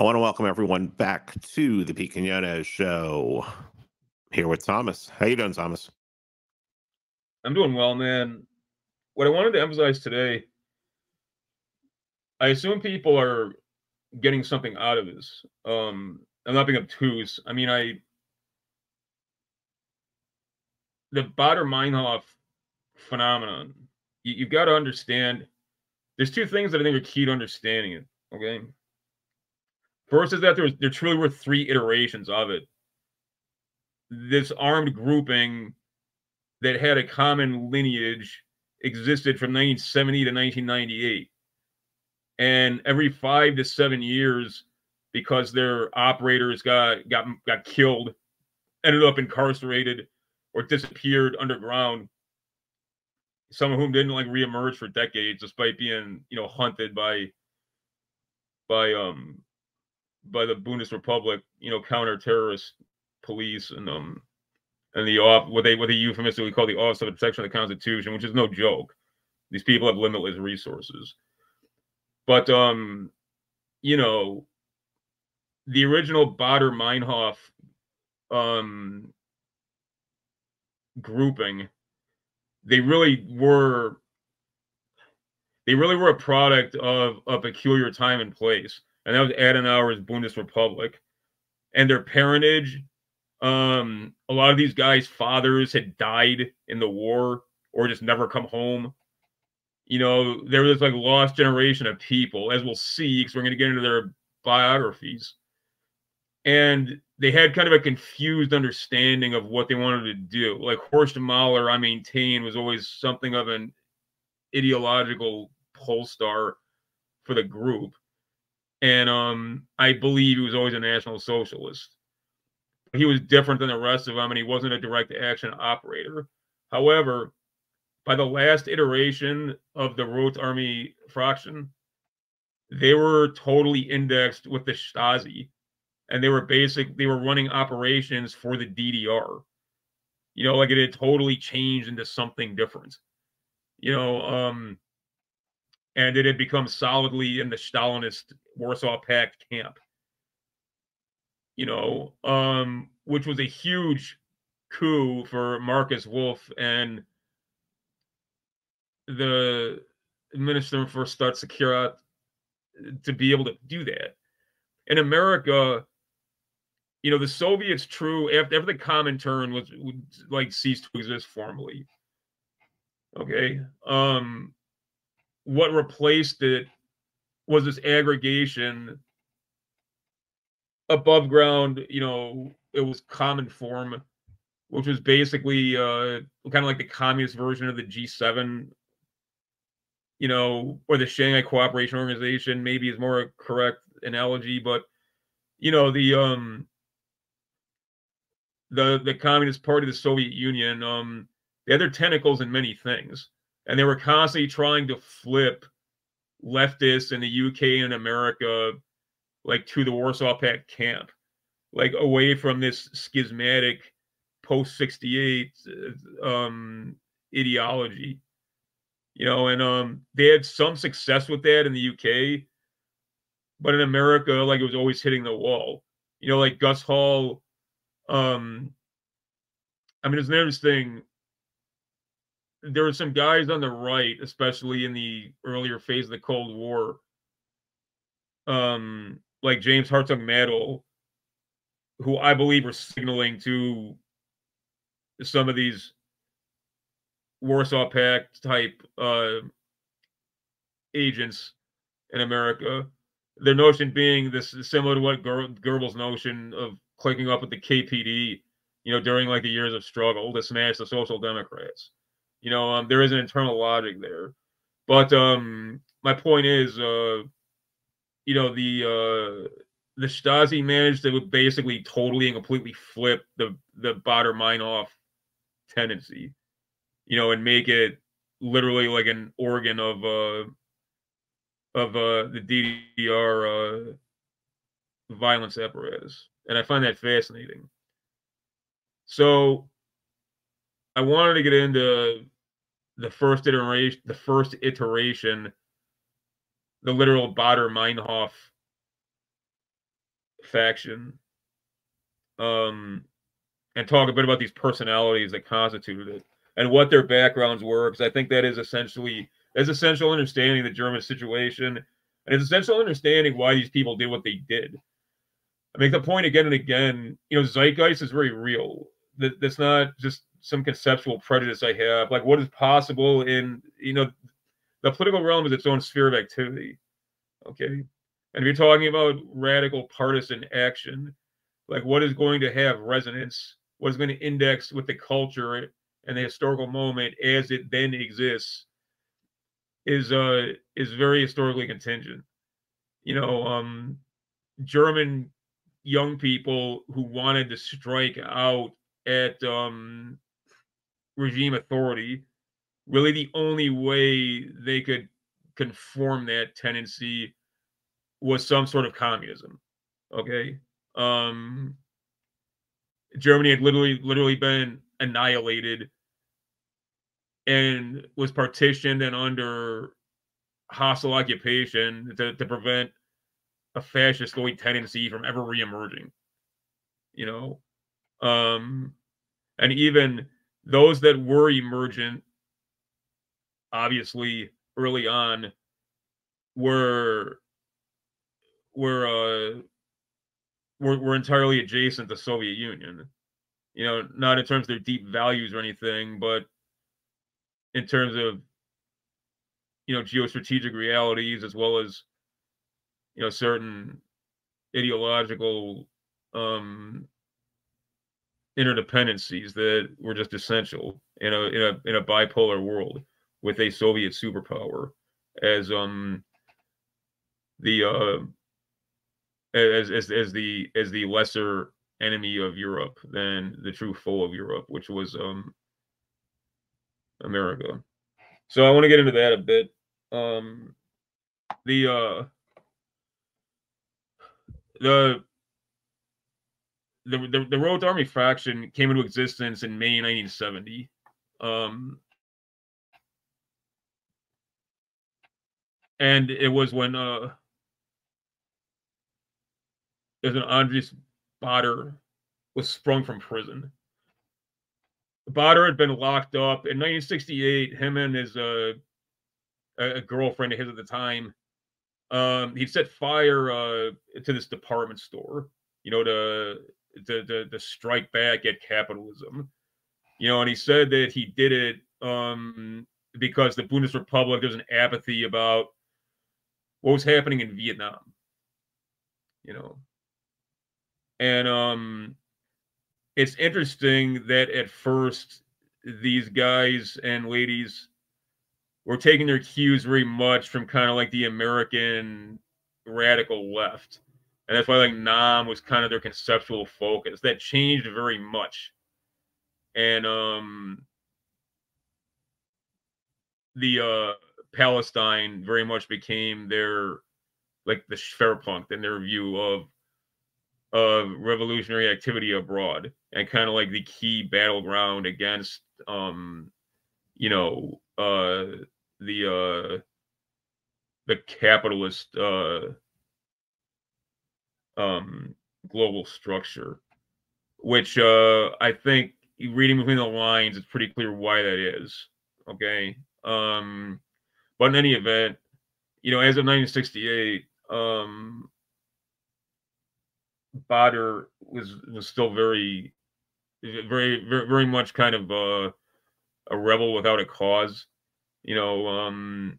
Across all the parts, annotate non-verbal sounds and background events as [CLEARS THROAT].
I want to welcome everyone back to the Pete Quinones show. Here with Thomas. How you doing, Thomas? I'm doing well, man. What I wanted to emphasize today, I assume people are getting something out of this. Um, I'm not being obtuse. I mean, I the Baader Meinhof phenomenon. You, you've got to understand. There's two things that I think are key to understanding it. Okay. Is that there was there truly were three iterations of it. This armed grouping that had a common lineage existed from 1970 to 1998. And every five to seven years, because their operators got got got killed, ended up incarcerated or disappeared underground. Some of whom didn't like reemerge for decades, despite being you know hunted by by um by the Bundesrepublik, you know, counter terrorist police and um and the off what they what they euphemistically call the Office of Protection of the Constitution, which is no joke. These people have limitless resources. But um, you know, the original Baader Meinhof um grouping, they really were they really were a product of a peculiar time and place. And that was Adenauer's Bundesrepublik. And their parentage um, a lot of these guys' fathers had died in the war or just never come home. You know, there was like lost generation of people, as we'll see, because we're going to get into their biographies. And they had kind of a confused understanding of what they wanted to do. Like Horst Mahler, I maintain, was always something of an ideological pole star for the group. And um, I believe he was always a national socialist he was different than the rest of them and he wasn't a direct action operator. However, by the last iteration of the Rote Army fraction, they were totally indexed with the Stasi and they were basic they were running operations for the DDR. You know, like it had totally changed into something different. You know, um and it had become solidly in the Stalinist Warsaw Pact camp you know, um, which was a huge coup for Markus Wolf and the Minister for Staatssekretariat to be able to do that. In America, you know, the Soviets, true after, after the Comintern was would, like ceased to exist formally. Okay, um, what replaced it was this aggregation above ground, you know, it was Cominform, which was basically uh, kind of like the communist version of the G7, you know, or the Shanghai Cooperation Organization, maybe is more a correct analogy, but you know, the um the the Communist Party of the Soviet Union, um, they had their tentacles in many things, and they were constantly trying to flip leftists in the UK and America like to the Warsaw Pact camp, like away from this schismatic post 68 uh, um, ideology. You know, and um, they had some success with that in the UK, but in America, like it was always hitting the wall. You know, like Gus Hall. Um, I mean, it's an interesting. There were some guys on the right, especially in the earlier phase of the Cold War, um, like James Hartung Madole, who I believe are signaling to some of these Warsaw Pact type uh, agents in America. Their notion being this similar to what Ger- Goebbels' notion of clicking up with the KPD, you know, during like the years of struggle to smash the Social Democrats. You know, um, there is an internal logic there. But um, my point is, uh, you know the uh the Stasi managed to basically totally and completely flip the the Baader Meinhof tendency, you know, and make it literally like an organ of uh of uh the DDR uh violence apparatus. And I find that fascinating. So I wanted to get into the first iteration the first iteration the literal Baader Meinhof faction um, and talk a bit about these personalities that constituted it and what their backgrounds were, because I think that is essentially is essential understanding the German situation and it's essential understanding why these people did what they did. I make the point again and again. You know, zeitgeist is very real. That that's not just some conceptual prejudice I have. Like what is possible in you know, the political realm is its own sphere of activity. Okay, and if you're talking about radical partisan action, like what is going to have resonance, what is going to index with the culture and the historical moment as it then exists, is uh is very historically contingent. You know, um, German young people who wanted to strike out at um, regime authority, really the only way they could conform that tendency was some sort of communism. Okay. Um, Germany had literally literally been annihilated and was partitioned and under hostile occupation to, to prevent a fascistoid tendency from ever reemerging. You know, um, and even those that were emergent, obviously early on, were were uh, were, were entirely adjacent to Soviet Union. You know, not in terms of their deep values or anything, but in terms of you know geostrategic realities as well as you know certain ideological um interdependencies that were just essential in a in a in a bipolar world with a Soviet superpower as um the uh as as as the as the lesser enemy of Europe than the true foe of Europe, which was um America. So I want to get into that a bit. Um the uh the the, the, the Rote Army faction came into existence in May 1970. Um, and it was when uh, as an Andreas Baader was sprung from prison. Baader had been locked up in 1968. Him and his uh, a girlfriend of his at the time, um, he set fire uh, to this department store. You know, to to to, to strike back at capitalism. You know, and he said that he did it um, because the Bundesrepublik there's an apathy about what was happening in Vietnam. You know, and um, it's interesting that at first these guys and ladies were taking their cues very much from kind of like the American radical left. And that's why like Nam was kind of their conceptual focus. That changed very much. And um the uh Palestine very much became their like the Schwerpunkt in their view of of revolutionary activity abroad and kind of like the key battleground against um you know uh the uh the capitalist uh um global structure which uh i think reading between the lines it's pretty clear why that is okay um but in any event you know as of 1968 um Baader was was still very, very, very, very much kind of uh, a rebel without a cause. You know, um,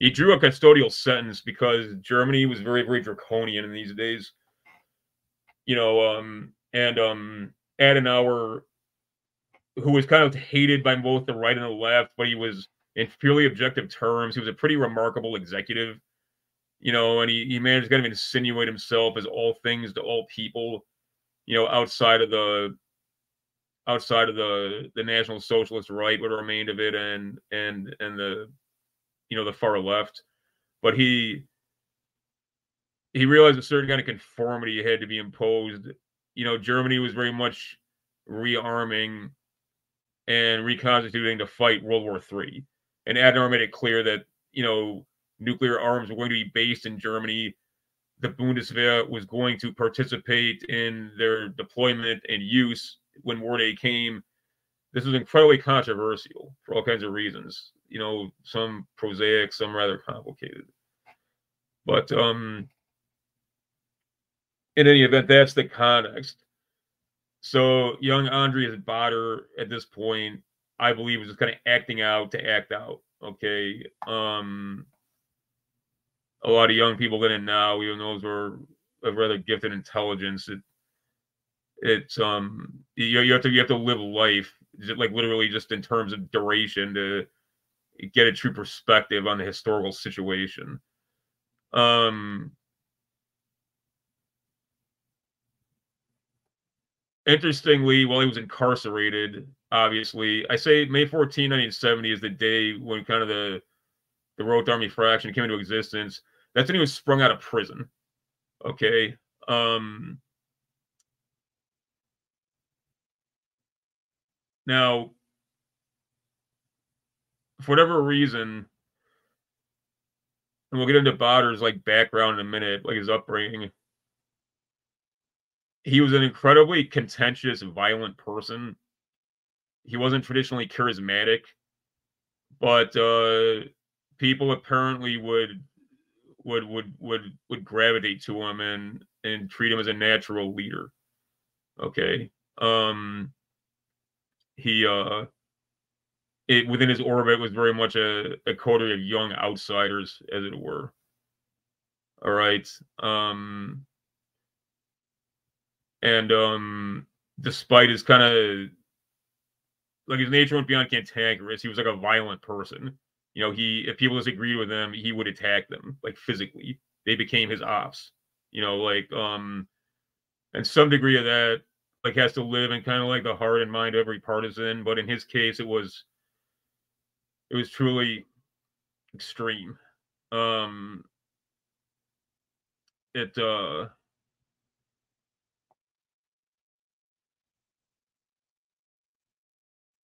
he drew a custodial sentence because Germany was very, very draconian in these days. You know, um, and um, Adenauer, who was kind of hated by both the right and the left, but he was in purely objective terms, he was a pretty remarkable executive you know, and he, he managed to kind of insinuate himself as all things to all people, you know, outside of the outside of the the National Socialist right, what remained of it, and and and the you know the far left, but he he realized a certain kind of conformity had to be imposed. You know, Germany was very much rearming and reconstituting to fight World War Three, and Adenauer made it clear that you know nuclear arms were going to be based in Germany the Bundeswehr was going to participate in their deployment and use when War Day came. This was incredibly controversial for all kinds of reasons. You know, some prosaic, some rather complicated. But um, in any event, that's the context. So young Andreas Baader at this point, I believe, was just kind of acting out to act out. Okay. Um, a lot of young people in it now, even those who are of rather gifted intelligence, it it's um you, you have to you have to live life like literally just in terms of duration to get a true perspective on the historical situation. Um interestingly, while he was incarcerated, obviously, I say May 14, 1970 is the day when kind of the the Rote Army fraction came into existence. That's when he was sprung out of prison. Okay. Um, now, for whatever reason, and we'll get into Baader's like background in a minute, like his upbringing. He was an incredibly contentious, violent person. He wasn't traditionally charismatic, but uh, people apparently would would would would would gravitate to him and and treat him as a natural leader. Okay. Um he uh it within his orbit was very much a, a coterie of young outsiders, as it were. All right. Um and um despite his kind of like his nature went beyond cantankerous, he was like a violent person you know, he if people disagreed with him, he would attack them like physically. They became his ops. You know, like um, and some degree of that like has to live in kind of like the heart and mind of every partisan. But in his case, it was it was truly extreme. Um, it uh.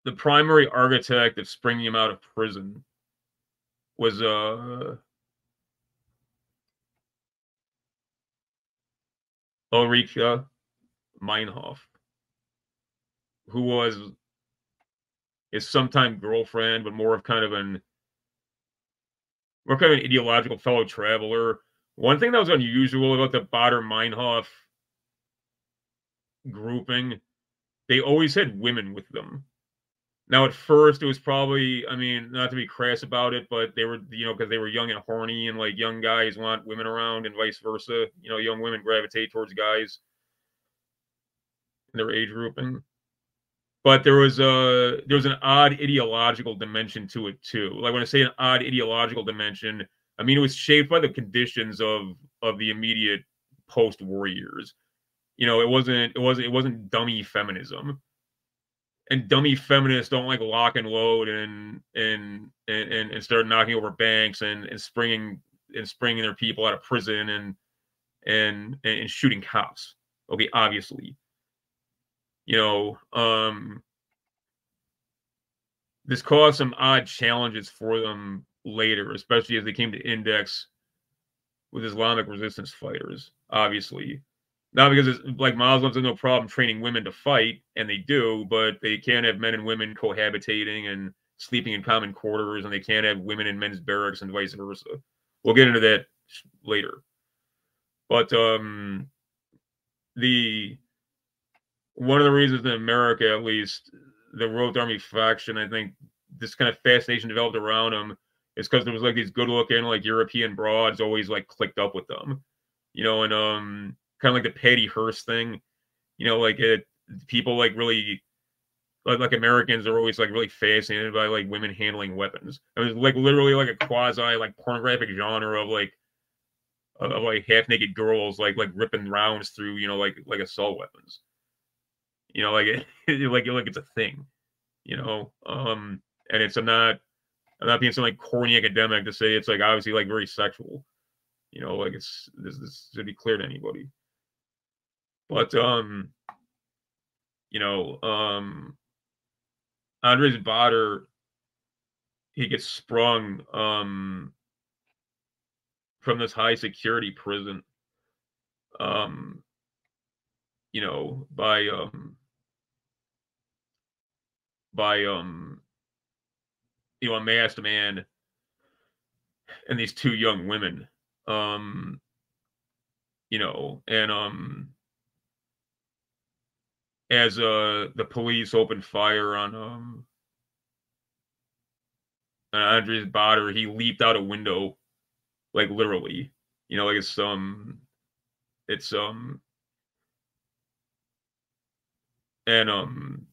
The primary architect of springing him out of prison was uh Ulrike Meinhof, who was his sometime girlfriend, but more of kind of an more kind of an ideological fellow traveler. One thing that was unusual about the Baader Meinhof grouping, they always had women with them. Now, at first, it was probably, I mean, not to be crass about it, but they were, you know, because they were young and horny, and like young guys want women around, and vice versa. You know, young women gravitate towards guys in their age grouping. But there was a there was an odd ideological dimension to it too. Like when I say an odd ideological dimension, I mean it was shaped by the conditions of of the immediate post-war years. You know, it wasn't it wasn't it wasn't dummy feminism and dummy feminists don't like lock and load and and and and, start knocking over banks and and springing and springing their people out of prison and and and shooting cops. Okay, obviously, you know, um, this caused some odd challenges for them later, especially as they came to index with Islamic resistance fighters. Obviously, not because it's like Muslims have no problem training women to fight, and they do, but they can't have men and women cohabitating and sleeping in common quarters, and they can't have women in men's barracks and vice versa. We'll get into that later. But um, the one of the reasons in America, at least, the Rote Army faction, I think this kind of fascination developed around them is because there was like these good looking like European broads always like clicked up with them, you know, and um kind of like the Patty Hearst thing. You know, like it people like really like, like Americans are always like really fascinated by like women handling weapons. It was like literally like a quasi like pornographic genre of like of like half naked girls like like ripping rounds through you know like like assault weapons. You know, like [LAUGHS] it, like like it's a thing. You know, um, and it's I'm not I'm not being some like corny academic to say it's like obviously like very sexual. You know, like it's this this should be clear to anybody. But um, you know, um, Andreas Baader, he gets sprung um from this high security prison. um, you know, by um, by um, you know, a masked man and these two young women, um, you know, and um, as uh the police opened fire on um on Andreas Baader, he leaped out a window, like literally, you know, like it's um, it's um, and um,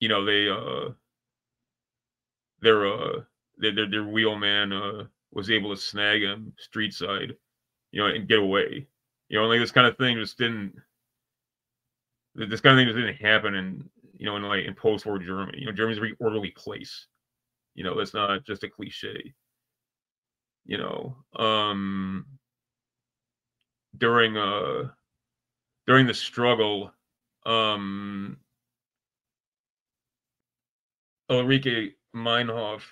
you know they uh, their uh, their their, their wheelman uh was able to snag him street side, you know, and get away, you know, like this kind of thing just didn't. This kind of thing just didn't happen in, you know, in like in post-war Germany. You know, Germany's a very orderly place you know, that's not just a cliche. You know, um during uh during the struggle, um Ulrike Meinhof,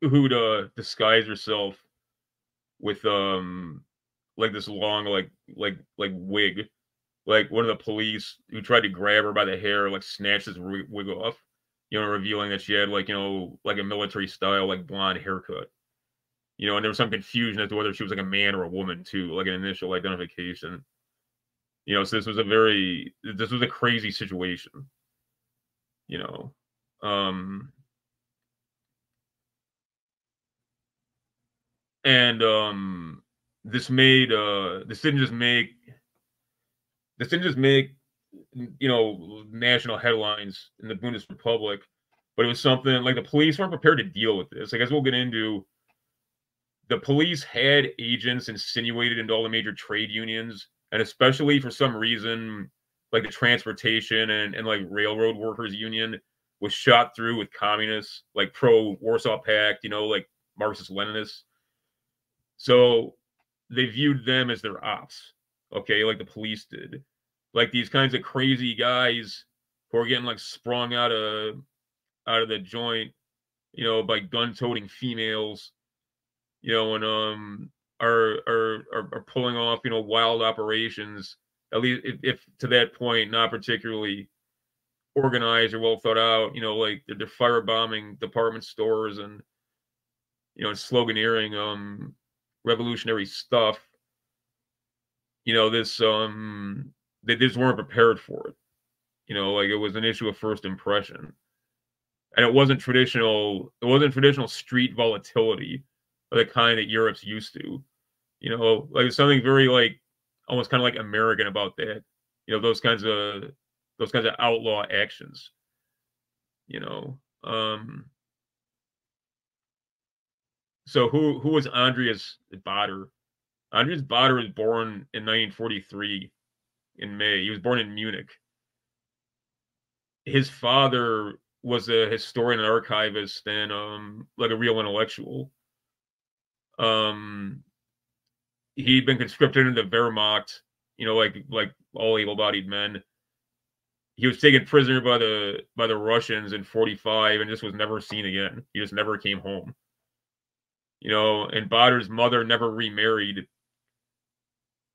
who'd uh disguise herself with um like this long like like like wig like one of the police who tried to grab her by the hair like snatched his wig off you know, revealing that she had like, you know, like a military style, like blonde haircut. You know, and there was some confusion as to whether she was like a man or a woman too, like an initial identification. You know, so this was a very this was a crazy situation. You know. Um and um this made uh this didn't just make this didn't just make you know, national headlines in the Bundesrepublik, but it was something like the police weren't prepared to deal with this. Like as we'll get into, the police had agents insinuated into all the major trade unions, and especially for some reason, like the transportation and, and like railroad workers union was shot through with communists, like pro Warsaw Pact, you know, like Marxist Leninists. So they viewed them as their ops, okay, like the police did like these kinds of crazy guys who are getting like sprung out of out of the joint, you know, by gun-toting females, you know, and um are are are, are pulling off, you know, wild operations. At least if, if to that point, not particularly organized or well thought out. You know, like they're, they're firebombing department stores and you know, sloganeering um revolutionary stuff. You know, this um they just weren't prepared for it. You know, like it was an issue of first impression. And it wasn't traditional, it wasn't traditional street volatility of the kind that Europe's used to. You know, like something very like almost kind of like American about that. You know, those kinds of those kinds of outlaw actions. You know. Um so who who was Andreas Baader Andreas Baader was born in 1943 in May. He was born in Munich. His father was a historian and archivist and um like a real intellectual. Um he'd been conscripted into the Wehrmacht, you know, like like all able-bodied men. He was taken prisoner by the by the Russians in 45 and just was never seen again. He just never came home. You know, and Baader's mother never remarried.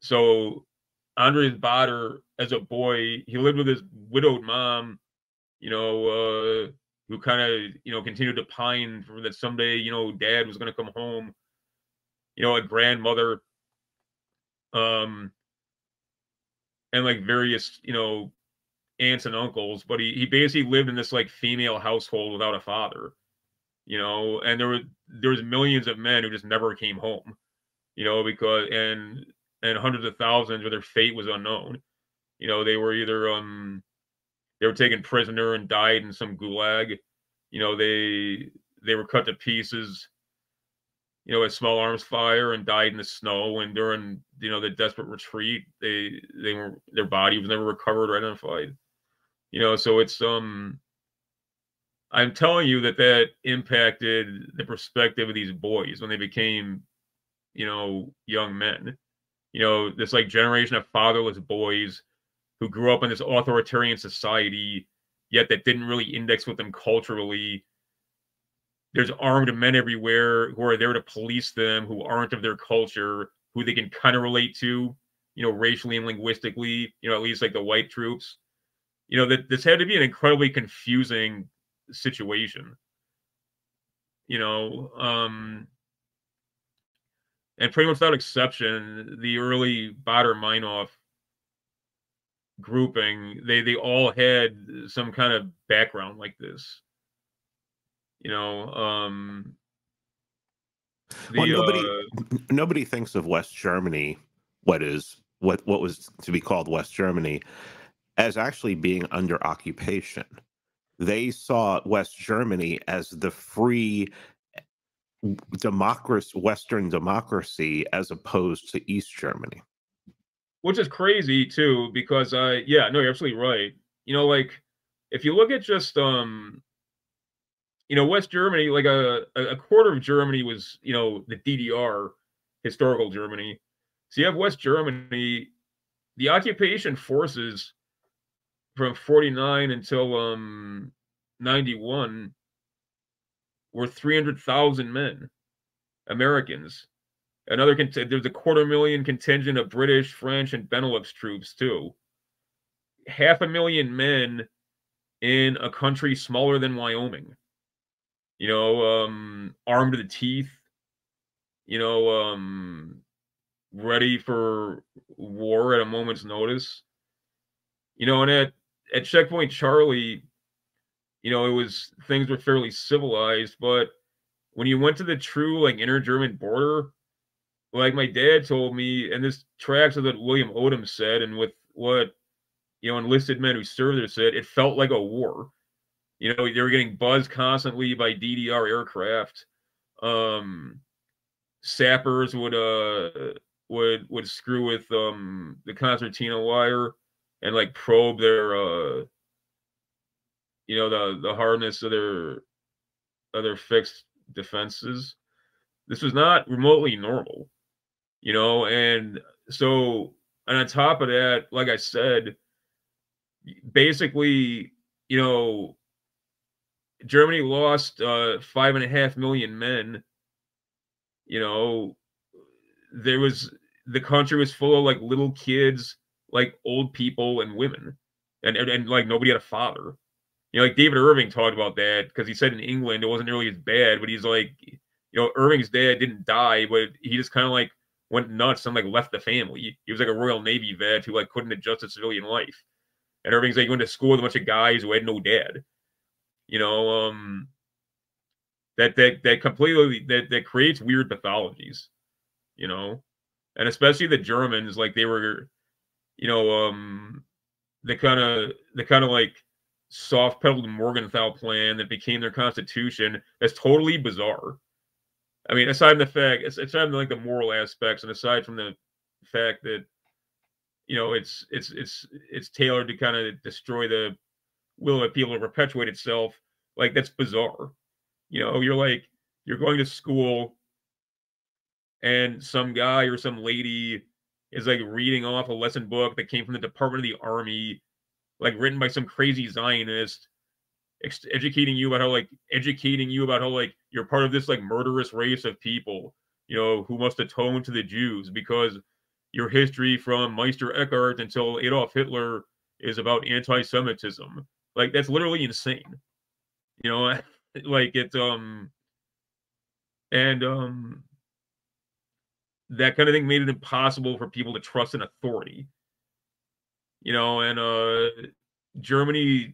So Andreas Baader, as a boy, he lived with his widowed mom, you know, uh, who kind of, you know, continued to pine for that someday, you know, dad was going to come home. You know, a grandmother, um, and like various, you know, aunts and uncles, but he, he basically lived in this like female household without a father, you know, and there were there was millions of men who just never came home, you know, because and and hundreds of thousands where their fate was unknown. You know, they were either um they were taken prisoner and died in some gulag. You know, they they were cut to pieces, you know, at small arms fire and died in the snow. And during you know the desperate retreat, they they were their body was never recovered or identified. You know, so it's um I'm telling you that that impacted the perspective of these boys when they became, you know, young men you know, this like generation of fatherless boys who grew up in this authoritarian society, yet that didn't really index with them culturally. There's armed men everywhere who are there to police them, who aren't of their culture, who they can kind of relate to, you know, racially and linguistically, you know, at least like the white troops. You know, that this had to be an incredibly confusing situation. You know, um, and pretty much without exception, the early Baader Meinhof grouping, they they all had some kind of background like this. You know, um, the, well, nobody uh, nobody thinks of West Germany, what is what what was to be called West Germany, as actually being under occupation. They saw West Germany as the free democracy, Western democracy, as opposed to East Germany. Which is crazy too, because uh, yeah, no, you're absolutely right. You know, like if you look at just um you know, West Germany, like a, a quarter of Germany was, you know, the DDR, historical Germany. So you have West Germany, the occupation forces from 49 until um 91 were 300,000 men, Americans. Another there's a quarter million contingent of British, French, and Benelux troops too. Half a million men in a country smaller than Wyoming you know, um, armed to the teeth, you know, um, ready for war at a moment's notice. You know, and at at checkpoint Charlie, you know, it was things were fairly civilized, but when you went to the true like inner German border, like my dad told me, and this tracks with what William Odom said, and with what you know enlisted men who served there said, it felt like a war. You know, they were getting buzzed constantly by DDR aircraft. Um, sappers would uh would would screw with um the concertina wire and like probe their uh you know the the hardness of their of their fixed defenses. This was not remotely normal, you know, and so and on top of that, like I said, basically, you know, Germany lost uh, five and a half million men. You know, there was the country was full of like little kids, like old people and women, and and, and like nobody had a father. You know, like David Irving talked about that because he said in England it wasn't really as bad, but he's like, you know, Irving's dad didn't die, but he just kind of like went nuts and like left the family. He was like a Royal Navy vet who like couldn't adjust to civilian life. And Irving's like went to school with a bunch of guys who had no dad you know um that that that completely that that creates weird pathologies you know and especially the germans like they were you know um the kind of the kind of like soft pedaled morgenthau plan that became their constitution that's totally bizarre i mean aside from the fact aside from like the moral aspects and aside from the fact that you know it's it's it's it's tailored to kind of destroy the will of people to perpetuate itself. Like that's bizarre. You know, you're like you're going to school and some guy or some lady is like reading off a lesson book that came from the Department of the Army, like written by some crazy Zionist, ex- educating you about how like educating you about how like you're part of this like murderous race of people, you know, who must atone to the Jews because your history from Meister Eckhart until Adolf Hitler is about anti-Semitism. Like that's literally insane. You know, [LAUGHS] like it um and um that kind of thing made it impossible for people to trust an authority. You know, and uh Germany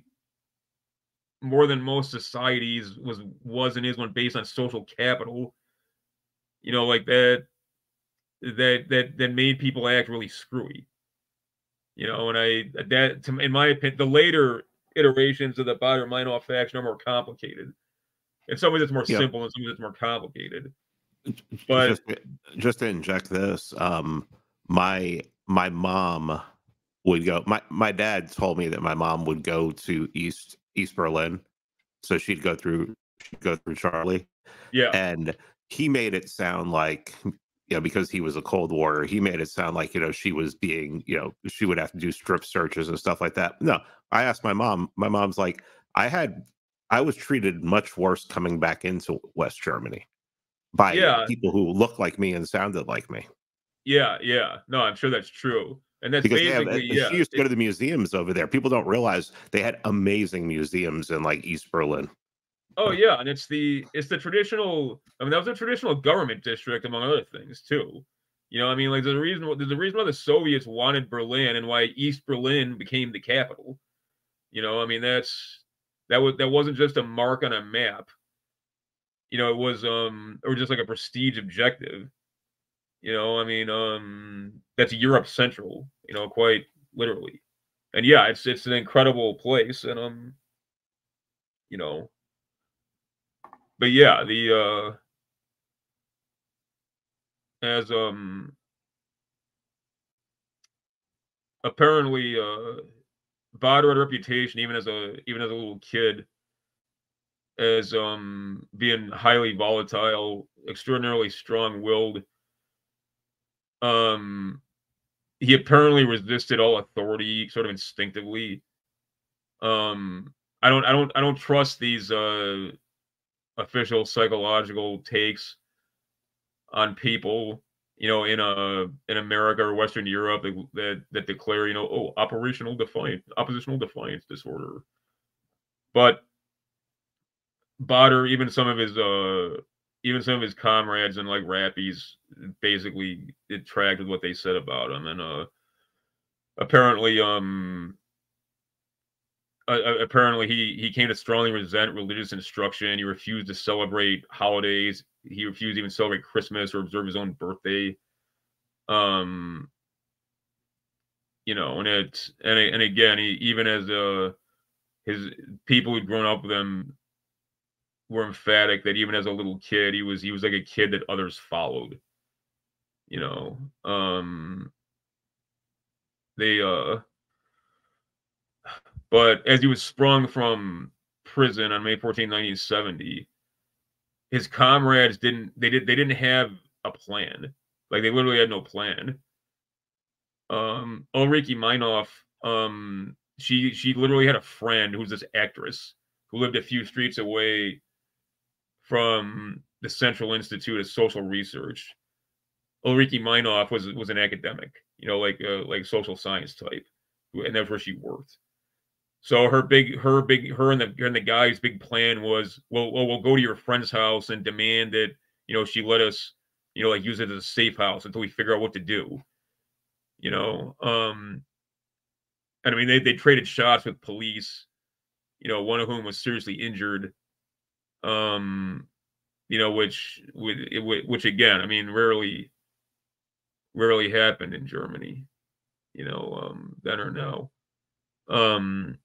more than most societies was was and is one based on social capital. You know, like that that that that made people act really screwy. You know, and I that to, in my opinion, the later iterations of the Baader Meinhof faction are more complicated. And some of it's more yeah. simple and some of it's more complicated. But just, just to inject this, um, my my mom would go. My my dad told me that my mom would go to East East Berlin, so she'd go through she'd go through Charlie. Yeah, and he made it sound like you know, because he was a Cold Warrior, he made it sound like, you know, she was being, you know, she would have to do strip searches and stuff like that. No, I asked my mom, my mom's like, I had, I was treated much worse coming back into West Germany by yeah. people who looked like me and sounded like me. Yeah, yeah. No, I'm sure that's true. And that's because basically have, yeah. She used to go to the museums over there. People don't realize they had amazing museums in like East Berlin. Oh yeah, and it's the it's the traditional. I mean, that was a traditional government district among other things too. You know, I mean, like there's a reason. There's a reason why the Soviets wanted Berlin and why East Berlin became the capital. You know, I mean, that's that was that wasn't just a mark on a map. You know, it was um or just like a prestige objective. You know, I mean, um that's Europe Central. You know, quite literally, and yeah, it's it's an incredible place, and um, you know, but yeah, the uh as um apparently uh Baader had a reputation even as a even as a little kid as um being highly volatile, extraordinarily strong-willed. Um he apparently resisted all authority sort of instinctively. Um I don't I don't I don't trust these uh official psychological takes on people you know, in a in America or Western Europe that that, that declare, you know, oh, operational defiance, oppositional defiance disorder. But Baader, even some of his uh even some of his comrades and like rappies basically detracted with what they said about him. And uh apparently um uh, apparently he he came to strongly resent religious instruction. He refused to celebrate holidays. He refused to even celebrate Christmas or observe his own birthday. Um, you know, and it and and again, he, even as uh his people who'd grown up with him were emphatic that even as a little kid, he was he was like a kid that others followed. You know, um, they uh but as he was sprung from prison on May 14, 1970, his comrades didn't they did they didn't have a plan. Like they literally had no plan. Um Ulrike Meinhof, um, she she literally had a friend who's this actress who lived a few streets away from the Central Institute of Social Research. Ulrike Meinhof was was an academic, you know, like uh, like social science type, and that's where she worked. So her big, her big, her and the and the guy's big plan was, well, well, we'll go to your friend's house and demand that you know she let us, you know, like use it as a safe house until we figure out what to do. You know, um, and I mean they they traded shots with police. You know, one of whom was seriously injured. Um, you know, which which again, I mean, rarely, rarely happened in Germany. You know, um, then or now. Um,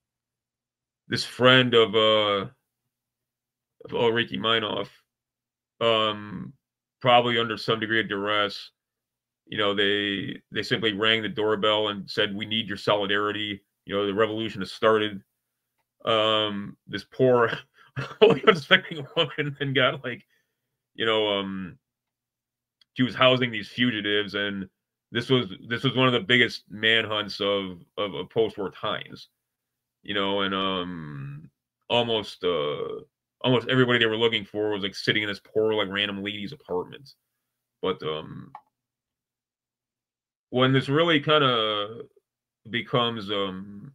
this friend of uh of Ulrike Meinhof, um, probably under some degree of duress. You know, they they simply rang the doorbell and said, "We need your solidarity." You know, the revolution has started. Um, this poor, [LAUGHS] unsuspecting woman and got like, you know, um, she was housing these fugitives, and this was this was one of the biggest manhunts of of, of post-war times you know, and um almost uh almost everybody they were looking for was like sitting in this poor like random lady's apartment. But um when this really kind of becomes um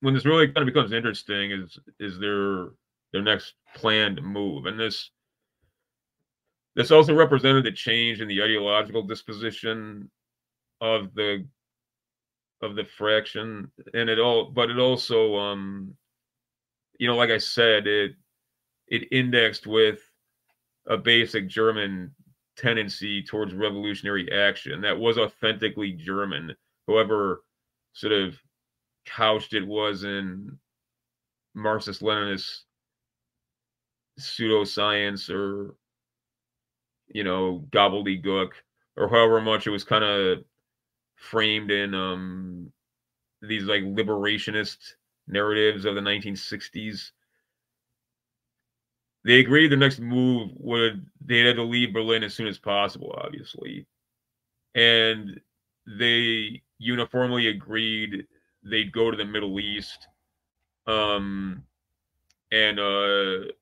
when this really kind of becomes interesting is is their their next planned move. And this this also represented a change in the ideological disposition of the of the fraction. And it all but it also um you know like i said it it indexed with a basic german tendency towards revolutionary action that was authentically german. However sort of couched it was in marxist leninist pseudoscience or you know gobbledygook or however much it was kind of framed in um these like liberationist narratives of the 1960s. They agreed the next move would they had to leave Berlin as soon as possible, obviously. And they uniformly agreed they'd go to the Middle East. Um and uh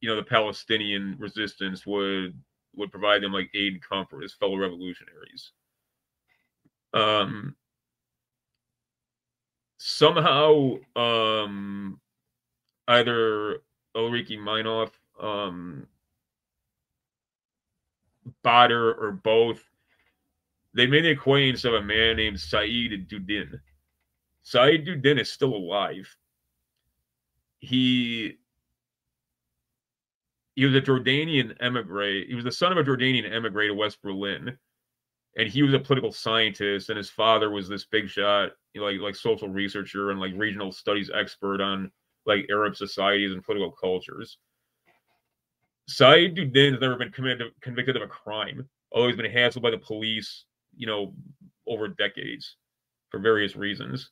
you know the Palestinian resistance would would provide them like aid and comfort as fellow revolutionaries. Um, somehow, um, either Ulrike Meinhof, um, Baader, or both, they made the acquaintance of a man named Said Dudin. Dudin is still alive. He he was a Jordanian emigre. He was the son of a Jordanian emigre to West Berlin, and he was a political scientist. And his father was this big shot, like like social researcher and like regional studies expert on like Arab societies and political cultures. Dudin has never been convicted of a crime, although he's been hassled by the police, you know, over decades for various reasons.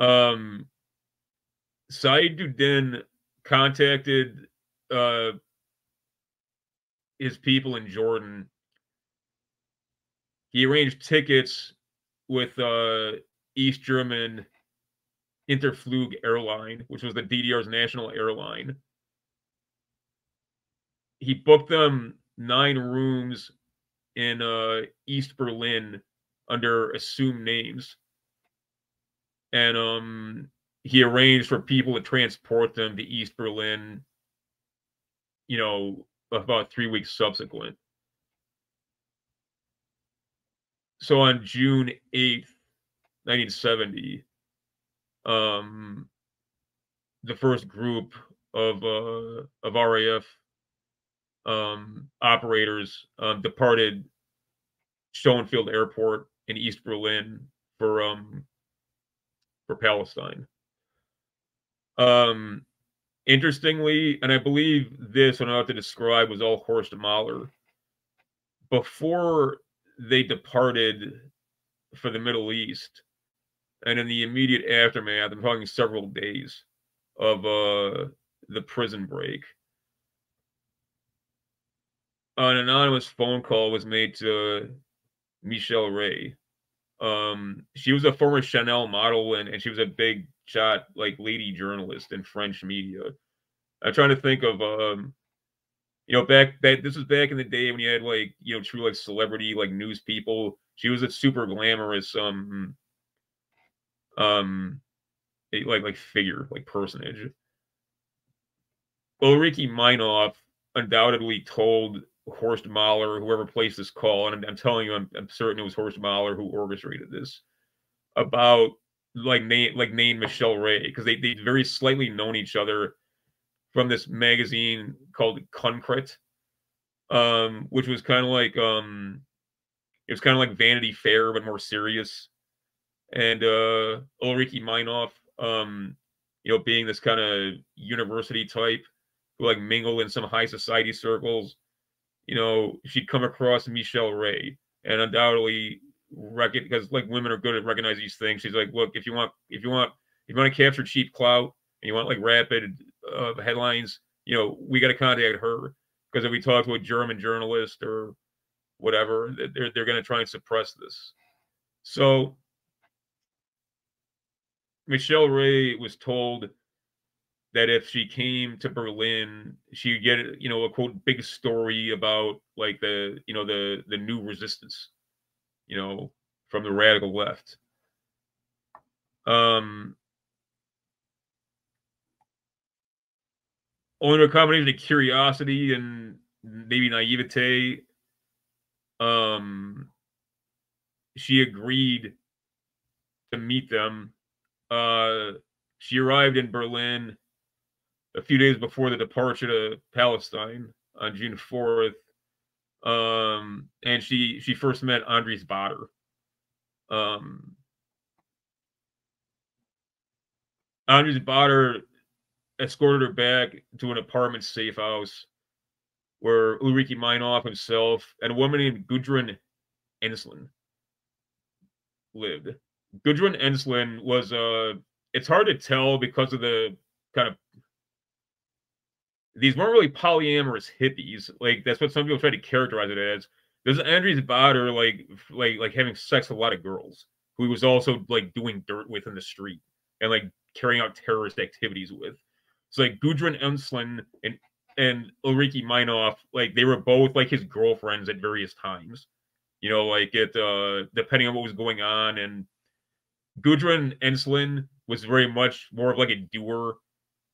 Um, Said Dudin contacted uh, his people in Jordan. He arranged tickets with uh, East German Interflug airline, which was the DDR's national airline. He booked them nine rooms in uh, East Berlin under assumed names. And um, he arranged for people to transport them to East Berlin, you know, about three weeks subsequent. So on June 8th, 1970, um, the first group of uh, of RAF um, operators um, departed Schoenfeld Airport in East Berlin for um, for Palestine. Um, interestingly, and I believe this, when I have to describe, was all Horst Mahler. Before they departed for the Middle East, and in the immediate aftermath, I'm talking several days of uh, the prison break, an anonymous phone call was made to Michelle Ray. Um, she was a former Chanel model and, and she was a big shot like lady journalist in French media. I'm trying to think of um, you know, back that this was back in the day when you had like you know true like celebrity like news people. She was a super glamorous um um like like figure like personage. Ulrike Meinhof undoubtedly told Horst Mahler, whoever placed this call, and I'm, I'm telling you, I'm, I'm, certain it was Horst Mahler who orchestrated this about like name like name Michelle Ray because they they very slightly known each other from this magazine called Konkret, um, which was kind of like um, it was kind of like Vanity Fair but more serious. And uh, Ulrike Meinhof, um, you know, being this kind of university type who like mingle in some high society circles you know, she'd come across Michelle Ray and undoubtedly reckon because like women are good at recognizing these things. She's like, look, if you want, if you want, if you want to capture cheap clout and you want like rapid uh, headlines, you know, we got to contact her because if we talk to a German journalist or whatever, they're they're going to try and suppress this. So Michelle Ray was told that if she came to Berlin, she would get you know a quote big story about like the you know the the new resistance, you know, from the radical left. Um, owing a combination of curiosity and maybe naivete, um, she agreed to meet them. Uh, she arrived in Berlin a few days before the departure to Palestine on June 4th. Um, and she she first met Andreas Baader. Um, Andreas Baader escorted her back to an apartment safe house where Ulrike Meinhof himself and a woman named Gudrun Ensslin lived. Gudrun Ensslin was uh it's hard to tell because of the kind of these weren't really polyamorous hippies. Like that's what some people try to characterize it as. There's Andreas Baader like like like having sex with a lot of girls who he was also like doing dirt with in the street and like carrying out terrorist activities with. So like Gudrun Ensslin and and Ulrike Meinhof, like they were both like his girlfriends at various times. You know, like it uh depending on what was going on. And Gudrun Ensslin was very much more of like a doer.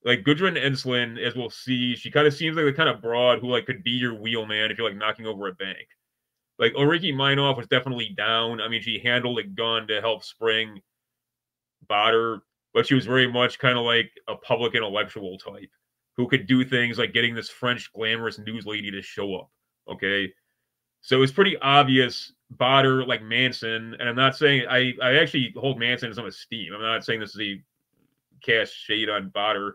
Like Gudrun Ensslin, as we'll see, she kind of seems like the kind of broad who like could be your wheelman if you're like knocking over a bank. Like Ulrike Meinhof was definitely down. I mean, she handled a gun to help spring Baader, but she was very much kind of like a public intellectual type who could do things like getting this French glamorous news lady to show up. Okay. So it's pretty obvious Baader, like Manson, and I'm not saying I, I actually hold Manson in some esteem. I'm not saying this is a cast shade on Baader.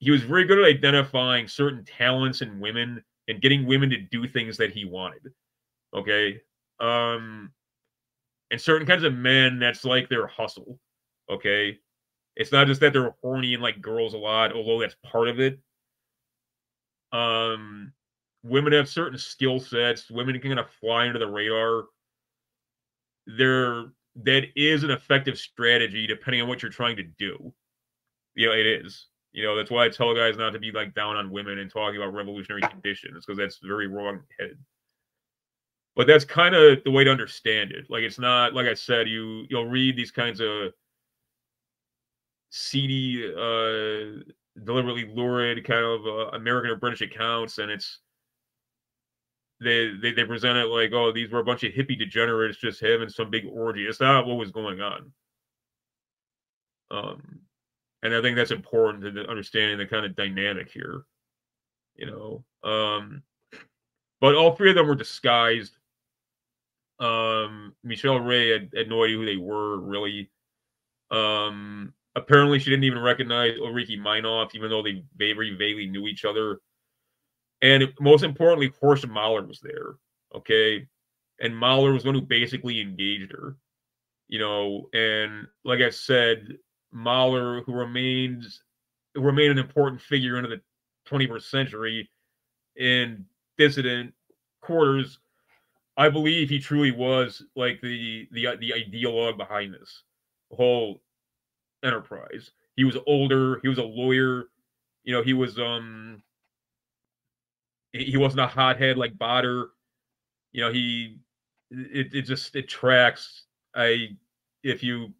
He was very good at identifying certain talents in women and getting women to do things that he wanted. Okay. Um and certain kinds of men, that's like their hustle. Okay. It's not just that they're horny and like girls a lot, although that's part of it. Um, women have certain skill sets. Women can kind of fly under the radar. There, that is an effective strategy depending on what you're trying to do. You know, it is. You know, that's why I tell guys not to be like down on women and talking about revolutionary conditions because that's very wrong headed. But that's kind of the way to understand it. Like it's not like I said, you you'll read these kinds of seedy, uh, deliberately lurid kind of uh, American or British accounts, and it's they, they they present it like, oh, these were a bunch of hippie degenerates just having some big orgy. It's not what was going on. Um, and I think that's important to understanding the kind of dynamic here. You know, um, but all three of them were disguised. Um, Michelle Ray had, had no idea who they were really. Um, Apparently, she didn't even recognize Ulrike Meinhof, even though they very vaguely knew each other. And most importantly, Horst Mahler was there. Okay. And Mahler was one who basically engaged her. You know, and like I said, Mahler, who remains who remained an important figure into the 21st century in dissident quarters, I believe he truly was like the the the ideologue behind this whole enterprise. He was older. He was a lawyer. You know, he was um he wasn't a hothead like Baader. You know, he it, it just it tracks. I if you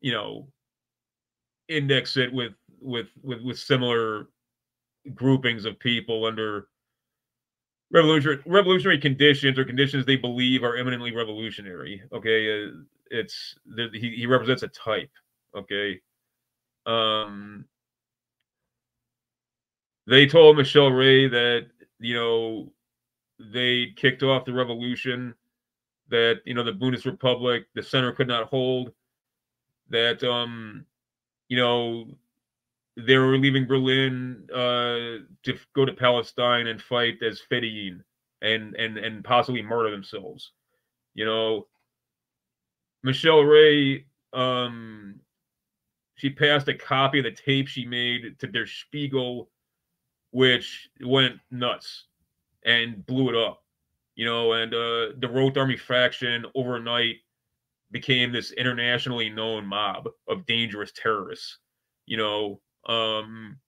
you know index it with with with with similar groupings of people under revolutionary revolutionary conditions or conditions they believe are eminently revolutionary. Okay, uh, it's he he represents a type. Okay. Um, they told Michelle Ray that, you know, they kicked off the revolution, that, you know, the Bundesrepublik, the center could not hold, that, um, you know, they were leaving Berlin uh, to go to Palestine and fight as Fedayeen and and and possibly murder themselves. You know, Michelle Ray um, she passed a copy of the tape she made to Der Spiegel, which went nuts and blew it up. You know, and uh, the Rote Army faction overnight became this internationally known mob of dangerous terrorists. You know, um,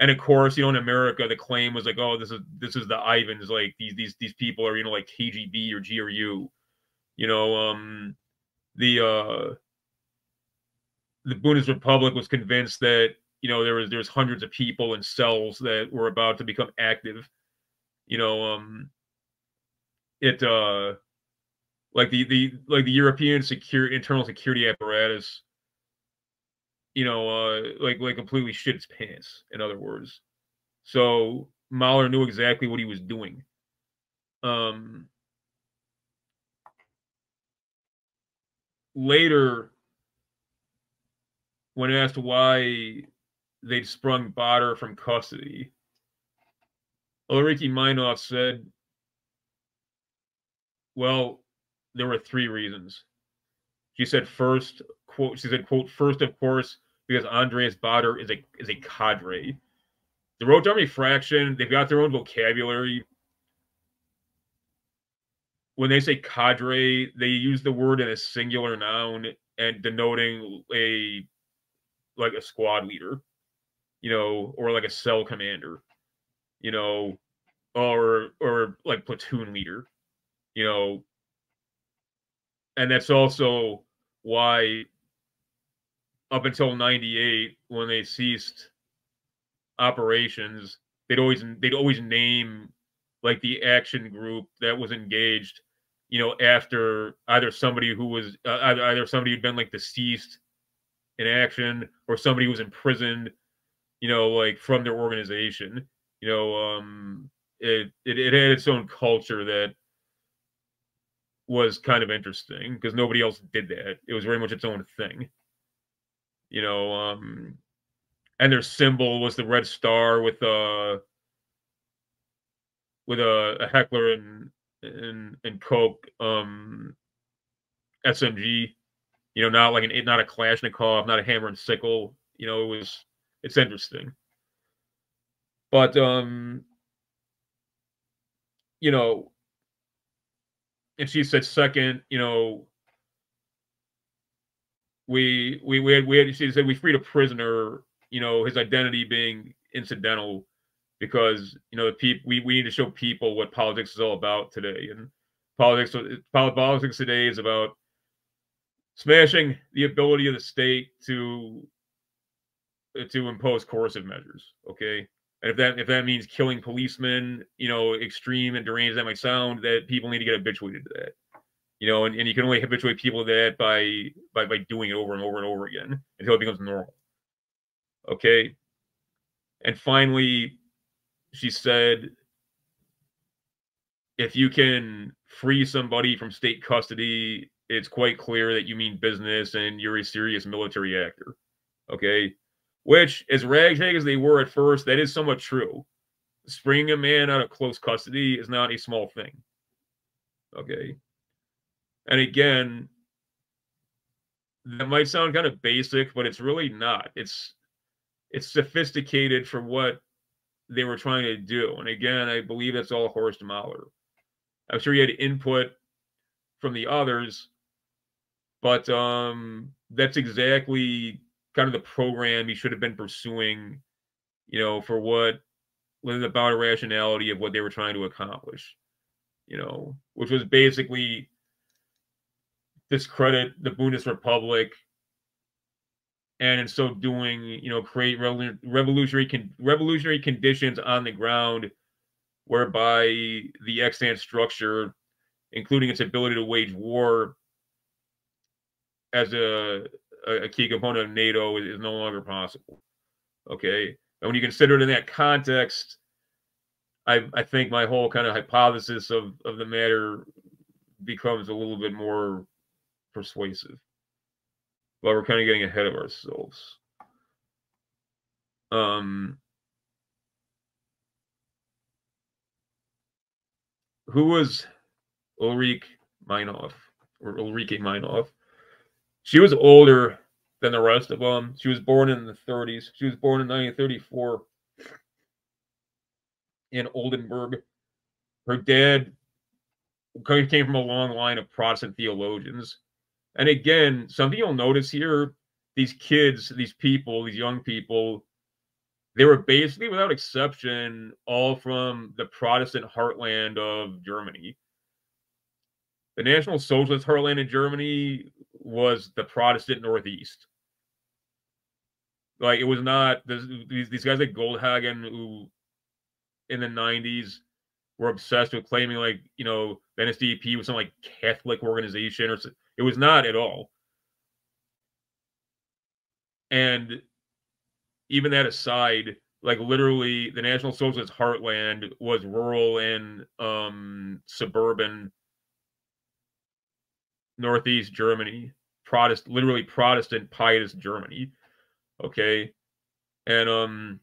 and of course, you know, in America, the claim was like, "Oh, this is this is the Ivans. Like these these these people are you know like KGB or GRU." You know, um, the uh, the Bundesrepublik was convinced that you know there was there was hundreds of people in cells that were about to become active. You know, um, it uh, like the the like the European secure internal security apparatus. You know, uh, like like completely shit its pants. In other words, so Mahler knew exactly what he was doing. Um, later when asked why they'd sprung Baader from custody, Ulrike Meinhof said, well, there were three reasons. She said first, quote, she said, quote, first, of course, because Andreas Baader is a is a cadre. The Rote Army fraction, they've got their own vocabulary. When they say cadre, they use the word in a singular noun and denoting a like a squad leader, you know, or like a cell commander. you know, or or like platoon leader, you know, and that's also why up until 98 when they ceased operations they'd always they'd always name like the action group that was engaged you know after either somebody who was uh, either, either somebody who'd been like deceased in action or somebody who was imprisoned you know like from their organization. You know um it it, it had its own culture that was kind of interesting because nobody else did that. It was very much its own thing. You know um and their symbol was the red star with a with a, a heckler and and and Koch um smg you know not like an not a kalashnikov not a hammer and sickle. You know it was it's interesting. But um you know and she said second you know. We we we had, we had she said we freed a prisoner you know his identity being incidental because you know the people we, we need to show people what politics is all about today. And politics politics today is about smashing the ability of the state to to impose coercive measures okay and if that if that means killing policemen you know extreme and deranged that might sound that people need to get habituated to that you know and, and you can only habituate people to that by by by doing it over and over and over again until it becomes normal Okay. And finally, she said, if you can free somebody from state custody, it's quite clear that you mean business and you're a serious military actor. Okay. Which, as ragtag as they were at first, that is somewhat true. Springing a man out of close custody is not a small thing. Okay. And again, that might sound kind of basic, but it's really not. It's it's sophisticated for what they were trying to do. And again, I believe that's all Horst Mahler. I'm sure he had input from the others, but um, that's exactly kind of the program he should have been pursuing, you know, for what was about a rationality of what they were trying to accomplish, you know, which was basically discredit the Bundesrepublik and in so doing, you know, create revolutionary con- revolutionary conditions on the ground, whereby the extant structure, including its ability to wage war, as a a key component of NATO, is, is no longer possible. Okay, and when you consider it in that context, I I think my whole kind of hypothesis of of the matter becomes a little bit more persuasive but we're kind of getting ahead of ourselves. Um, who was Ulrike Meinhof or Ulrike Meinhof? She was older than the rest of them. She was born in the 30s. She was born in 1934 in Oldenburg. Her dad came from a long line of Protestant theologians. And again, something you'll notice here these kids, these people, these young people, they were basically, without exception, all from the Protestant heartland of Germany. The National Socialist heartland in Germany was the Protestant Northeast. Like it was not these these guys like Goldhagen who in the 90s were obsessed with claiming like you know the NSDAP was some like Catholic organization or it was not at all. And even that aside, like literally the National Socialist heartland was rural and um, suburban Northeast Germany, Protestant, literally Protestant pietist Germany. Okay. And um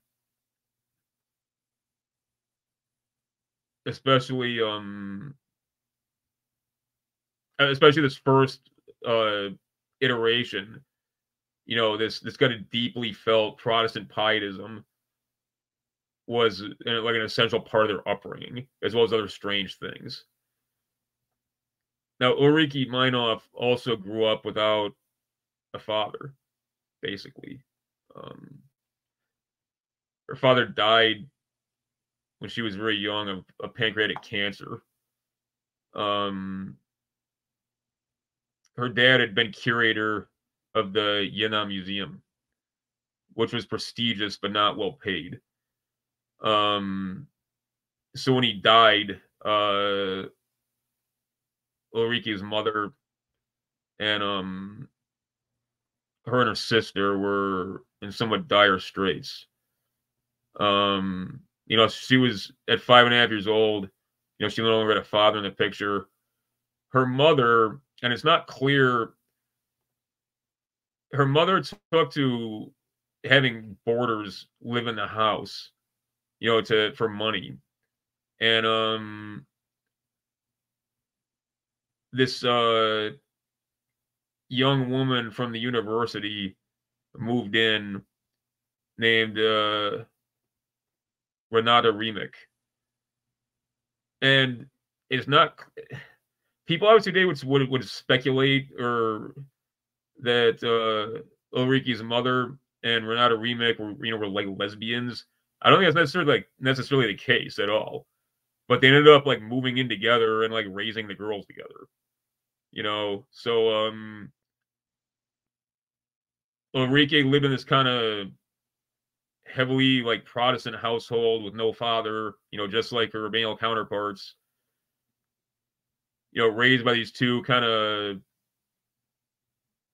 especially um especially this first uh, iteration, you know, this this kind of deeply felt Protestant pietism was uh, like an essential part of their upbringing, as well as other strange things. Now, Ulrike Meinhof also grew up without a father, basically. Um, her father died when she was very young of, of pancreatic cancer. Um, her dad had been curator of the Jena Museum, which was prestigious but not well paid. Um, so when he died, uh, Ulrike's mother and um, her and her sister were in somewhat dire straits. Um, you know, she was at five and a half years old. You know, she no longer had a father in the picture. Her mother, and it's not clear. Her mother took to having boarders live in the house, you know, to for money, and um, this uh young woman from the university moved in named uh, Renata Riemeck. And it's not people obviously today would, would would speculate or that uh Ulrike's mother and Renata Riemeck were you know were like lesbians. I don't think that's necessarily like necessarily the case at all. But they ended up like moving in together and like raising the girls together. You know, so um Ulrike lived in this kind of heavily like Protestant household with no father, you know, just like her male counterparts. You know, raised by these two kind of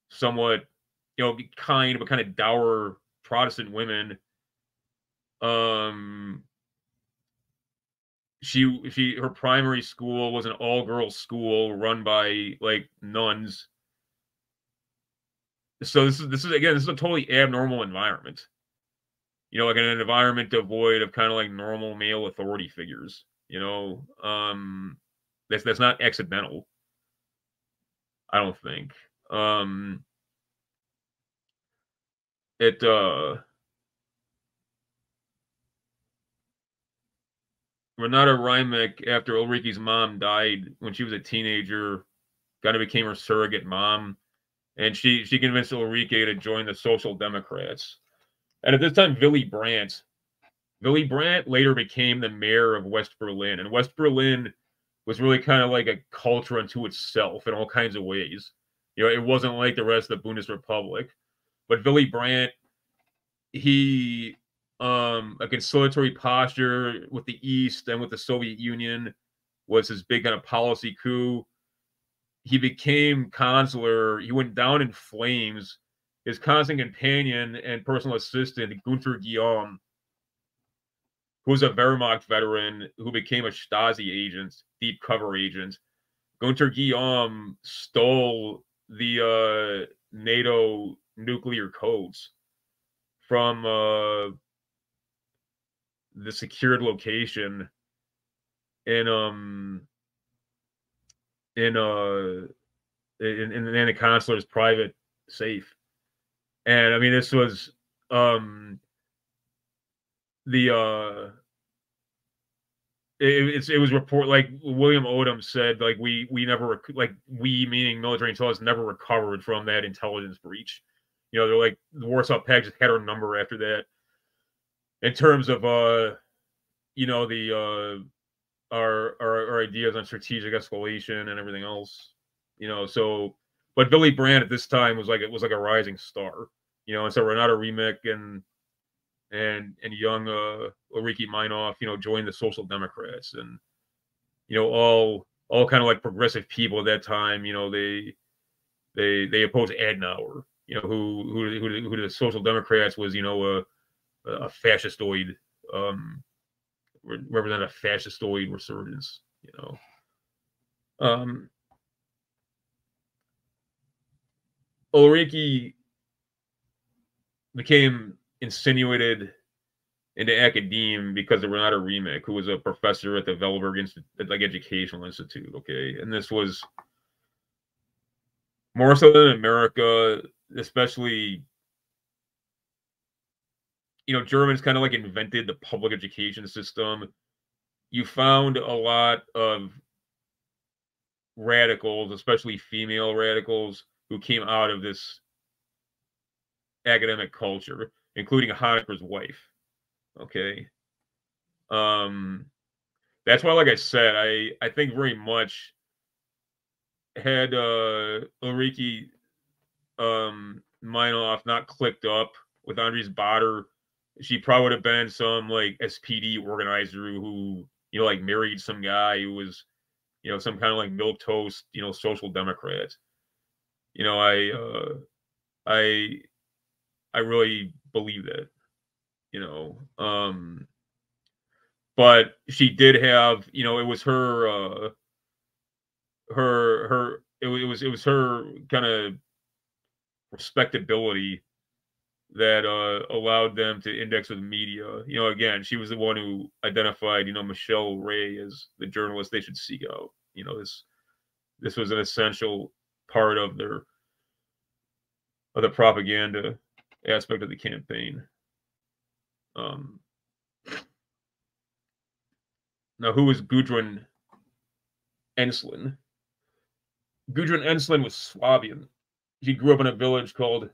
somewhat, you know, kind but kind of dour Protestant women. Um, she she her primary school was an all girls school run by like nuns. So this is this is again this is a totally abnormal environment. You know like an environment devoid of kind of like normal male authority figures you know? Um that's that's not accidental. I don't think. Um it uh Renata Riemeck, after Ulrike's mom died when she was a teenager, kind of became her surrogate mom and she she convinced Ulrike to join the Social Democrats. And at this time, Willy Brandt, Willy Brandt later became the mayor of West Berlin, and West Berlin was really kind of like a culture unto itself in all kinds of ways. You know, it wasn't like the rest of the Bundesrepublik, but Willy Brandt, he um a conciliatory posture with the East and with the Soviet Union was his big kind of policy coup he became consular. He went down in flames. His constant companion and personal assistant, Gunther Guillaume, who was a Wehrmacht veteran who became a Stasi agent, deep cover agent. Gunther Guillaume stole the uh, NATO nuclear codes from uh, the secured location in um in uh in, in, in the consular's private safe. And I mean this was um the uh it, it's it was report like William Odom said like we we never like we meaning military intelligence never recovered from that intelligence breach. You know they're like the Warsaw Pact just had our number after that. In terms of uh you know the uh our, our, our ideas on strategic escalation and everything else. You know, so but Billy Brandt at this time was like it was like a rising star. You know, and so Renata Riemeck and and and young uh Ulrike Meinhof, you know, joined the Social Democrats and you know all all kind of like progressive people at that time. You know, they they they opposed Adenauer. You know, who who who, who the Social Democrats was you know a a fascistoid um represent a fascistoid resurgence, you know. Um, Ulrike became insinuated into academia because of Renata Riemeck, who was a professor at the Velberg Institute, like Educational Institute. Okay, and this was more so than America, especially you know, Germans kind of like invented the public education system. You found a lot of radicals, especially female radicals, who came out of this academic culture, including Honecker's wife. Okay. Um, that's why, like I said, I I think very much had uh Ulrike um Meinhof not clicked up with Andreas Baader, she probably would have been some like SPD organizer who, you know, like married some guy who was, you know, some kind of like milk toast, you know, social democrat. You know, I uh I I really believe that, you know. Um but she did have, you know, it was her uh her her it, it was it was her kind of respectability that uh, allowed them to index with media. You know, again, she was the one who identified, you know, Michelle Ray as the journalist they should seek out. You know, this this was an essential part of their of the propaganda aspect of the campaign. Um, now, who was Gudrun Ensslin? Gudrun Ensslin was Swabian. She grew up in a village called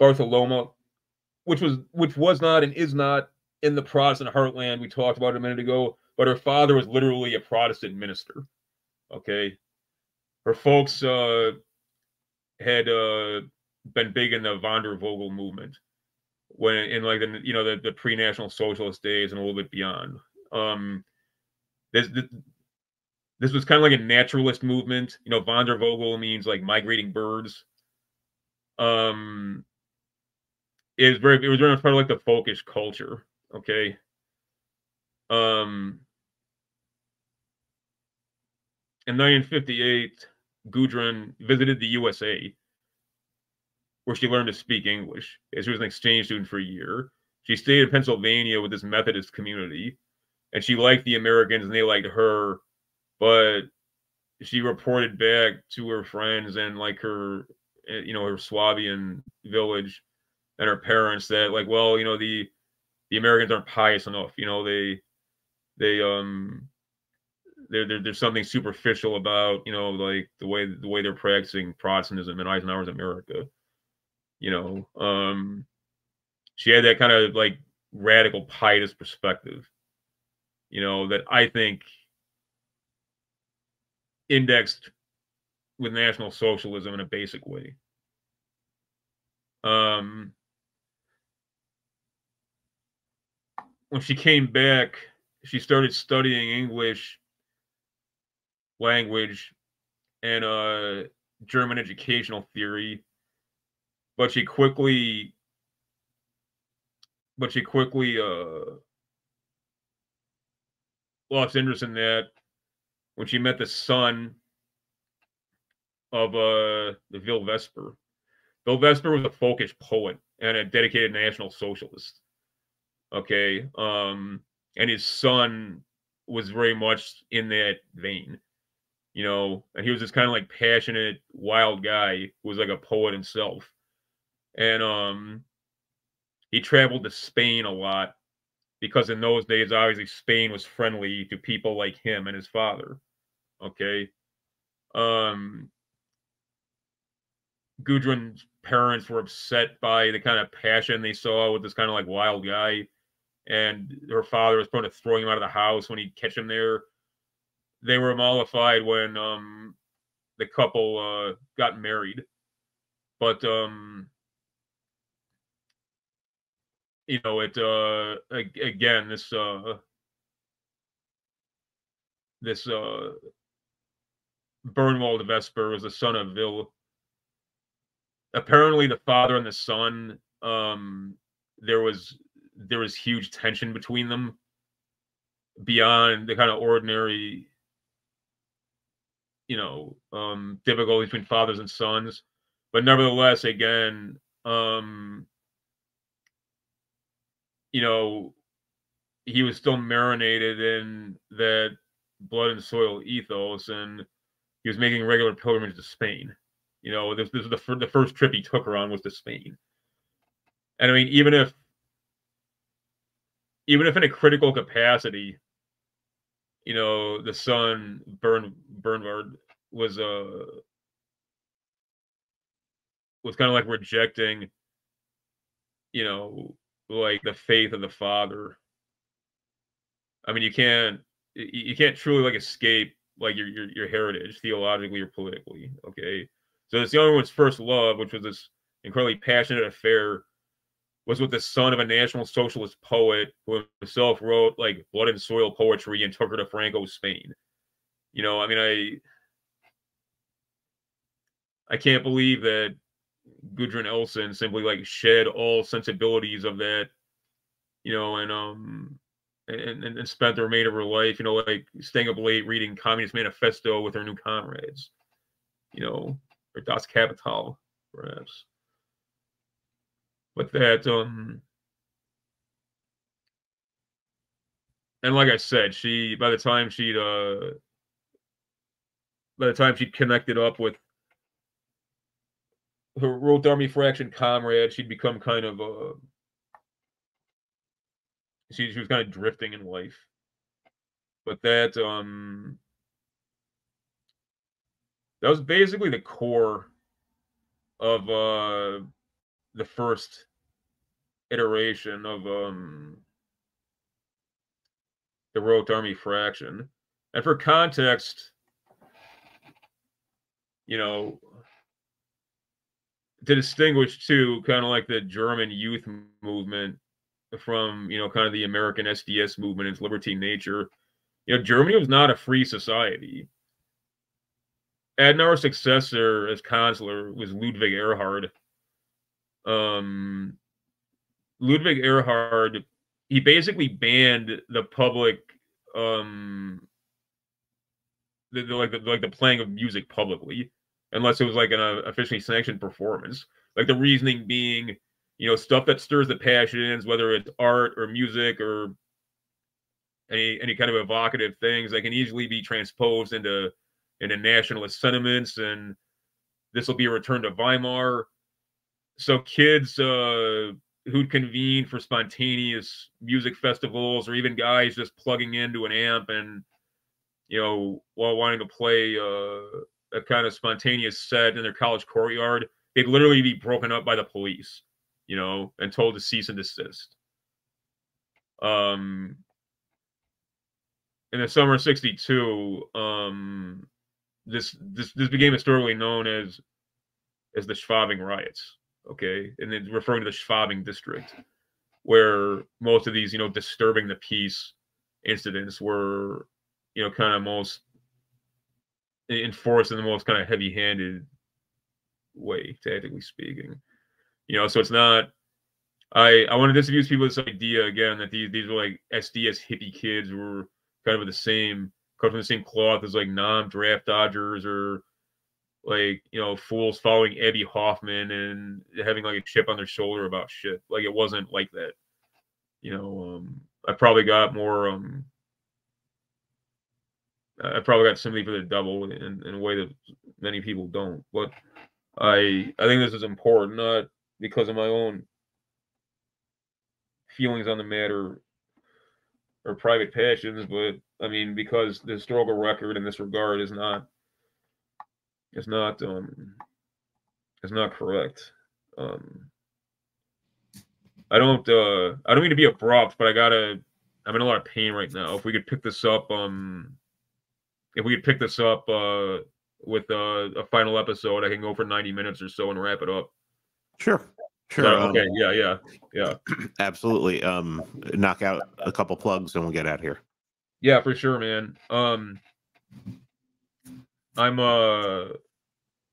Bartholomä, which was which was not and is not in the Protestant heartland we talked about a minute ago, but her father was literally a Protestant minister. Okay. Her folks uh, had uh, been big in the von der Wandervogel movement when in like the you know the, the pre-national socialist days and a little bit beyond. Um, this, this this was kind of like a naturalist movement. You know, von der Wandervogel means like migrating birds. Um, it was very it was very much part of like the folkish culture. Okay. Um, in 1958, Gudrun visited the USA, where she learned to speak English. She was an exchange student for a year. She stayed in Pennsylvania with this Methodist community, and she liked the Americans and they liked her but she reported back to her friends and like her eh, you know her Swabian village and her parents that like well you know the the Americans aren't pious enough you know they they um there, there there's something superficial about you know like the way the way they're practicing Protestantism in Eisenhower's America you know um she had that kind of like radical pietist perspective you know that I think indexed with National Socialism in a basic way. Um, when she came back, she started studying English language and uh, German educational theory, but she quickly, but she quickly uh, lost interest in that when she met the son of uh the Will Vesper. Will Vesper was a folkish poet and a dedicated national socialist. Okay. Um, and his son was very much in that vein. You know, and he was this kind of like passionate, wild guy who was like a poet himself. And um he traveled to Spain a lot because in those days, obviously, Spain was friendly to people like him and his father. Okay. Um, Gudrun's parents were upset by the kind of passion they saw with this kind of like wild guy. And her father was prone to throwing him out of the house when he'd catch him there. They were mollified when um, the couple uh, got married. But um, you know, it uh, again, this uh, this uh, Bernward Vesper was the son of Will. Apparently, the father and the son, um, there was there was huge tension between them beyond the kind of ordinary, you know, um, difficulty between fathers and sons. But nevertheless, again, um, you know, he was still marinated in that blood and soil ethos and he was making regular pilgrimage to Spain. You know, this, this was the, the first trip he took on was to Spain. And I mean, even if even if in a critical capacity, you know, the son Bern Bernward was uh was kind of like rejecting, you know, like the faith of the father. I mean, you can't you can't truly like escape like your your, your heritage theologically or politically. Okay, so it's the only one's first love, which was this incredibly passionate affair, was with the son of a national socialist poet who himself wrote like blood and soil poetry and took her to Franco's Spain. You know, I mean, I I can't believe that Gudrun Ensslin simply like shed all sensibilities of that, you know, and um and, and, and spent the remainder of her life, you know, like staying up late reading Communist Manifesto with her new comrades, you know, or Das Kapital, perhaps. But that, um, and like I said, she by the time she'd uh, by the time she'd connected up with her Rote Army Fraction comrade, she'd become kind of a she, she was kind of drifting in life. But that um that was basically the core of uh the first iteration of um the Rote Army Fraction. And for context, you know, to distinguish too, kind of like the German youth movement from you know kind of the American SDS movement, its liberty nature. You know, Germany was not a free society. Adenauer's successor as chancellor was Ludwig Erhard. Um, Ludwig Erhard, he basically banned the public, um, the, the, like the like the playing of music publicly, unless it was like an uh, officially sanctioned performance. Like the reasoning being you know stuff that stirs the passions whether it's art or music or any any kind of evocative things that can easily be transposed into into nationalist sentiments and this will be a return to weimar so kids uh who'd convene for spontaneous music festivals or even guys just plugging into an amp and you know while wanting to play uh, a kind of spontaneous set in their college courtyard they'd literally be broken up by the police you know, and told to cease and desist. Um, in the summer of '62, um, this this this became historically known as as the Schwabing riots. Okay, and it's referring to the Schwabing district, where most of these, you know, disturbing the peace incidents were, you know, kind of most enforced in the most kind of heavy-handed way, tactically speaking. You know, so it's not. I I want to disabuse people this idea again that these these were like SDS hippie kids were kind of the same cut from the same cloth as like non draft dodgers or like you know fools following Abbie Hoffman and having like a chip on their shoulder about shit. Like it wasn't like that. You know, um, I probably got more. um I probably got sympathy for the devil in, in a way that many people don't. But I I think this is important, not because of my own feelings on the matter or private passions, but I mean because the historical record in this regard is not is not um is not correct. Um I don't uh I don't mean to be abrupt, but I gotta I'm in a lot of pain right now. If we could pick this up, um if we could pick this up uh with uh, a final episode, I can go for 90 minutes or so and wrap it up. Sure. Sure. Um, okay. Yeah. Yeah. Yeah. [CLEARS THROAT] Absolutely. Um, knock out a couple plugs and we'll get out here. Yeah, for sure, man. Um, I'm uh,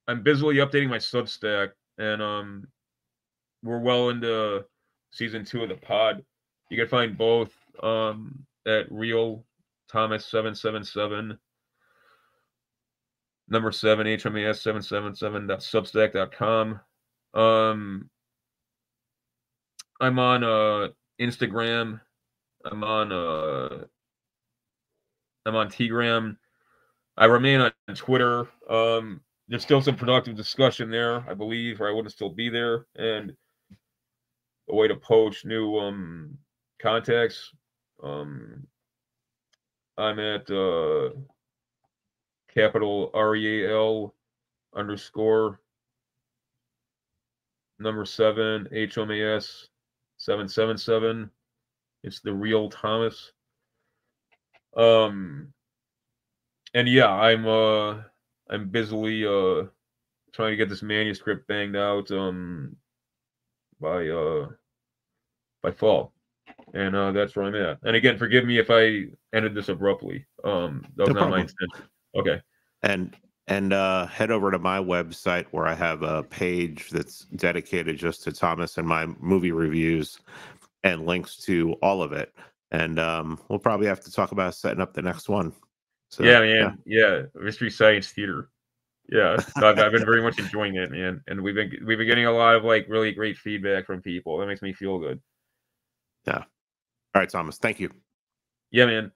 I'm busily updating my Substack, and um, we're well into season two of the pod. You can find both um at Real Thomas seven seven seven number seven HMAS seven seven seven substack.com. Um, I'm on uh Instagram. I'm on uh I'm on Telegram. I remain on Twitter. Um there's still some productive discussion there, I believe, or I wouldn't still be there. And a way to poach new um contacts. Um I'm at uh capital R E A L underscore number seven H M A S 777. It's the real Thomas. Um, and yeah, I'm uh, I'm busily uh trying to get this manuscript banged out um by uh by fall. And uh that's where i'm at. And again forgive me if i ended this abruptly. Um that was no not problem. my intention okay. And and uh head over to my website where i have a page that's dedicated just to thomas and my movie reviews and links to all of it. And um we'll probably have to talk about setting up the next one so yeah man yeah, yeah. mystery science theater yeah, I've, I've, been very much [LAUGHS] enjoying it, man. And we've been we've been getting a lot of like really great feedback from people. That makes me feel good. Yeah. All right, Thomas. Thank you. Yeah, man.